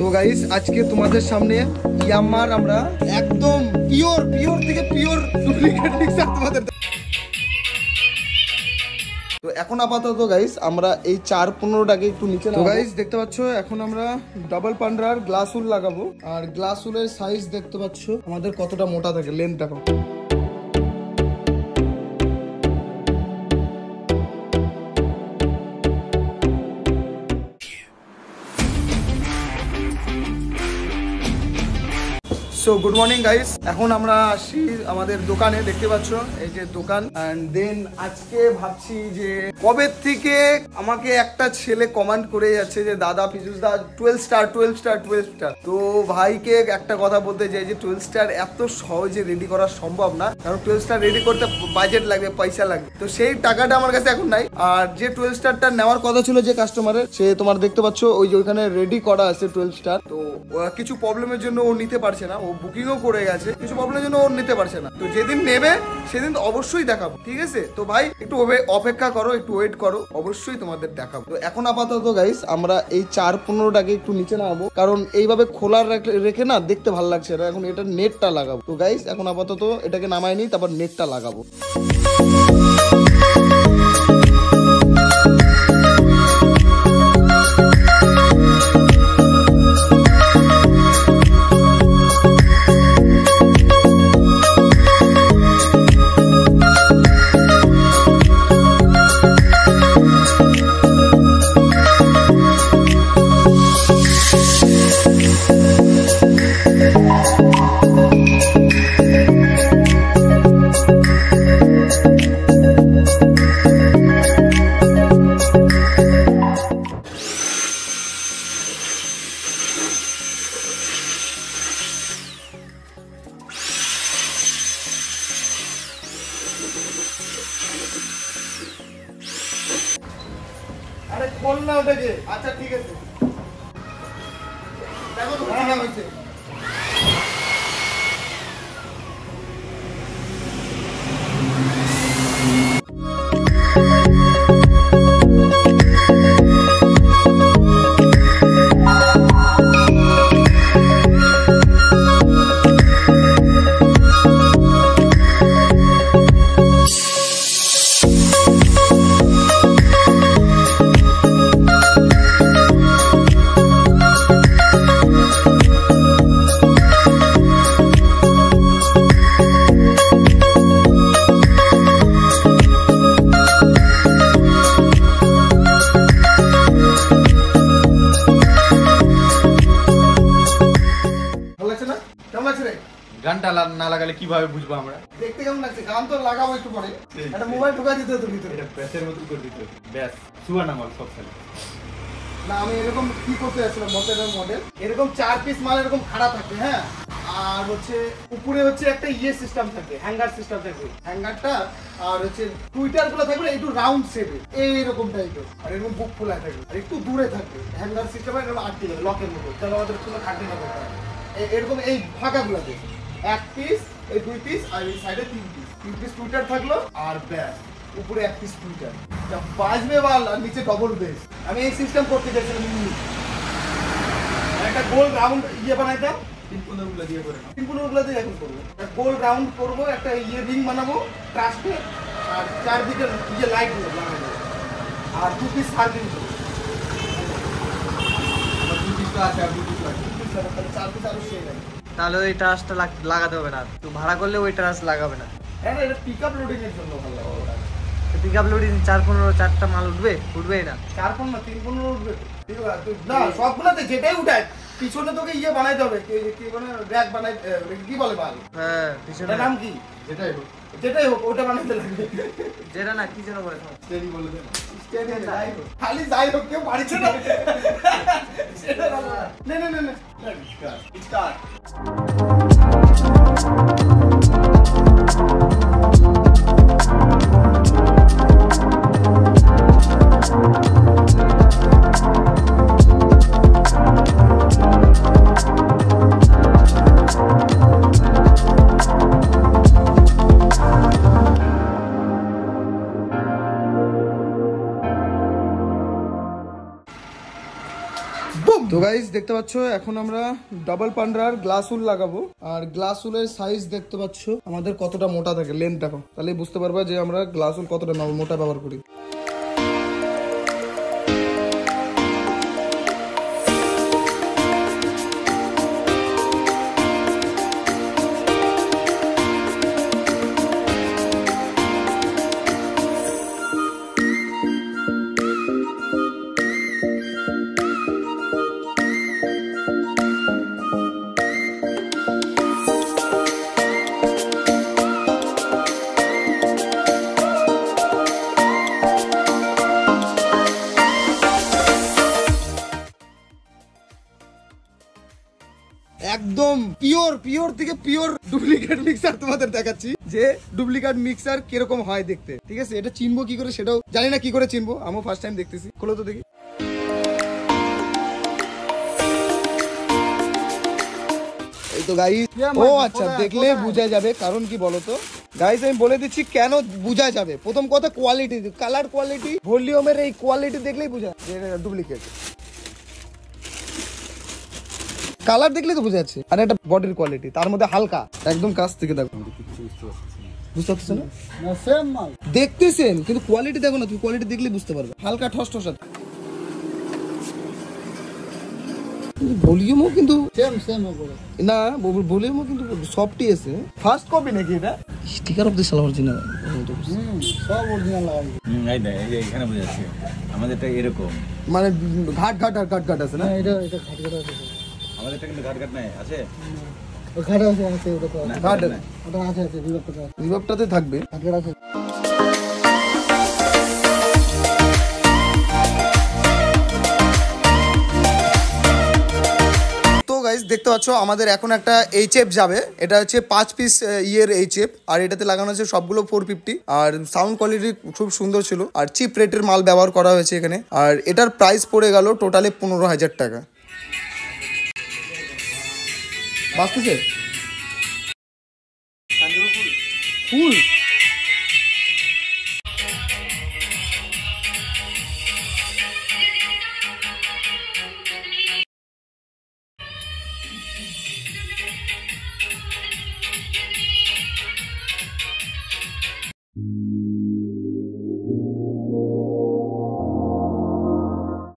তো গাইস আজকে তোমাদের সামনে ইয়ামার আমরা একদম পিওর পিওর থেকে পিওর ডুপ্লিকেট মিক্সার তোমাদের তো এখন আপাতত গাইস আমরা এই চার পনেরোটাকে একটু নিচে তো গাইস দেখতে পাচ্ছ এখন আমরা ডাবল পান্ডার গ্লাস উল লাগাবো। আর গ্লাস উলের সাইজ দেখতে পাচ্ছ আমাদের কতটা মোটা থাকে লেন্থ দেখো। সো গুড মর্নিং গাইস এখন আমরা আসি আমাদের দোকানে, দেখতে পাচ্ছ? এই যে দোকান। দেন আজকে ভাবছি যে কবে থেকে আমাকে একটা ছেলে কমান্ড করে যাচ্ছে যে, দাদা পিজুস দা twelve star twelve star twelve star তো ভাইকে একটা কথা বলতে চাই যে টুয়েলভ স্টার এত সহজে রেডি করা সম্ভব না। কারণ টুয়েলভ স্টার রেডি করতে বাজেট লাগবে, পয়সা লাগবে। তো সেই টাকাটা আমার কাছে এখন নাই। আর যে টুয়েলভ স্টারটা নেওয়ার কথা ছিল যে কাস্টমারের সে তোমার দেখতে পাচ্ছ, ওই যে ওইখানে রেডি করা আছে টুয়েলভ স্টার তো কিছু প্রবলেমের জন্য ও নিতে পারছে না। ও বুকিংও করে গেছে। কিছু প্রবলেমের জন্য ও নিতে পারছে না। তো যেদিন নেবে, সেদিন অবশ্যই দেখাবো। ঠিক আছে? তো ভাই, একটু অপেক্ষা করো, একটু ওয়েট করো, অবশ্যই তোমাদের দেখাবো। তো এখন আপাতত গাইস আমরা এই চার পনেরোটাকে একটু নিচে নামাবো। কারণ এইভাবে খোলা রাখ- না দেখতে ভালো লাগছে এখন এটা নেটটা লাগাবো। তো গাইস এখন আপাতত এটাকে নামাই তারপর নেটটা লাগাবো। আরে খোল না ওটাকে। আচ্ছা ঠিক আছে। দেখো তো হ্যাঁ হয়েছে। না লাগালে কীভাবে বুঝব আমরা? দেখতে কেমন লাগছে? গান তো লাগাবো একটু পরে। একটা মোবাইল ঢোকা দিতে তো ভিতরে। এটা ব্যাসের মতো করে দিতে। ব্যাস সুয়ার নামাল সব খেলে। না আমি এরকম কি করতে যাচ্ছিলাম মডেলের মডেল এরকম চার পিস মাল এরকম খাড়া থাকবে হ্যাঁ? আর হচ্ছে উপরে হচ্ছে একটা ইয়ে সিস্টেম থাকবে হ্যাঙ্গার সিস্টেম থাকবে হ্যাঙ্গারটা আর হচ্ছে টুইটারগুলো থাকবে একটু রাউন্ড শেপে এইরকম টাইপের আর এরকম বুক খোলা থাকবে আর একটু দূরে থাকবে হ্যাঙ্গার সিস্টেম এরকম আটকে যাবে লকের মতো। তাহলে আমাদের কোনো খাটনি না। এরকম এই ফাঁকা গুলাতে এক পিস এই দুই পিস আর এই সাইডে তিন পিস তিন পিস টুইটার থাকল, আর ব্যাস, উপরে এক পিস টুইটার যা বাজবে বাল আর নিচে ডবল বেস আমি এই সিস্টেম করতে চাইছিলাম ইউনিক। একটা গোল রাউন্ড ইয়ে বানাইতাম তিন পনেরোগুলো দিয়ে করে। নাও তিন পনেরো গুলোতে এখন করব। একটা গোল রাউন্ড করব, একটা ইয়ে রিং বানাবো ট্রাস্টে আর চারদিকে ইয়ে লাইটগুলো লাগাবো আর দু পিস সার্ভিং করব আমার দু পিস তো আছে, আর দু পিস লাগবে। চার পিস আরও সেই লাগে তাহলে ওই ট্রাসটা লাগাতে হবে না। তুই ভাড়া করলে ওই ট্রাস লাগাবে না। হ্যাঁ এটা পিক আপ লোডিং এর জন্য ভালো। পিক আপ লোডিং চার পনেরো চারটা মাল উঠবে? উঠবেই না। চার পনেরো না তিন পনেরো উঠবে। তো। না সবগুলোতে যেটাই উঠায় পিছনে তোকে ইয়ে বানাইতে হবে কি কি মানে র্যাক বানাই কি বলে বাল হ্যাঁ পিছনে। নাম কি? যেটাই হোক। যেটাই হোক ওটা বানাইতে লাগবে। যেটা না কি যেন বলে স্টেডি বলে দেন খালি যাই হোক কেউ পারছে না না না না। না না স্টার্ট তো গাইস দেখতে পাচ্ছ, এখন আমরা ডাবল পান্ডার গ্লাস উল লাগাবো। আর গ্লাস উলের সাইজ দেখতে পাচ্ছ, আমাদের কতটা মোটা থাকে লেন্থ দেখো। তাহলে বুঝতে পারবা যে আমরা গ্লাস উল কতটা মোটা ব্যবহার করি। একদম পিওর পিওর থেকে পিওর ডুপ্লিকেট মিক্সার তোমাদের দেখাচ্ছি যে ডুপ্লিকেট মিক্সার কীরকম হয় দেখতে। ঠিক আছে? এটা চিনবো কি করে সেটাও জানি না কি করে চিনবো আমিও ফার্স্ট টাইম দেখতেছি। খোলো তো দেখি। এই তো গাইস ও আচ্ছা দেখলে বোঝা যাবে কারণ কি বলতো? গাইস আমি বলে দিচ্ছি কেন বোঝা যাবে? প্রথম কথা কোয়ালিটি কালার কোয়ালিটি ভলিউমের এই কোয়ালিটি দেখলেই বোঝা যে ডুপ্লিকেট কালার দেখলে তো বোঝা যাচ্ছে। আর এটা বডির কোয়ালিটি তার মধ্যে হালকা। একদম কাছ থেকে দেখো। বুঝতে পারছ না? সেম মাল। দেখতে সেম কিন্তু কোয়ালিটি দেখো না তুমি কোয়ালিটি দেখলে বুঝতে পারবে। হালকা ঠস ঠস ভলিউমও কিন্তু সেম সেম না ভলিউমও কিন্তু সফটই আছে। ফার্স্ট কপি নাকি এটা? স্টিকার অফ দি সালোয়ার জিনা সব অরিজিনাল লাগাই হুম এই দেখ এই যে এখানে বোঝাচ্ছি আমাদেরটা এরকম। মানে ঘাট ঘাট আর ঘাট ঘাট আছে না? না এটা এটা ঘাট ঘাট আছে। আমাদেরটা কিন্তু ঘাট ঘাট নাই আছে? ঘাট আছে আছে ওটা তো আছে। ঘাট ওটা আছে আছে বিভক্ত রিভাবটাতে থাকবে? ঘাট ঘাট আছে গাইজ দেখতে পাচ্ছ আমাদের এখন একটা এইচ এফ যাবে। এটা হচ্ছে পাঁচ পিস ইয়ের এইচ এফ আর এটাতে লাগানো হচ্ছে সবগুলো ফোর ফিফটি আর সাউন্ড কোয়ালিটি খুব সুন্দর ছিল। আর চিপ রেটের মাল ব্যবহার করা হয়েছে এখানে। আর এটার প্রাইস পড়ে গেল টোটালে পনেরো হাজার টাকা। বাঁচতেছে ফুল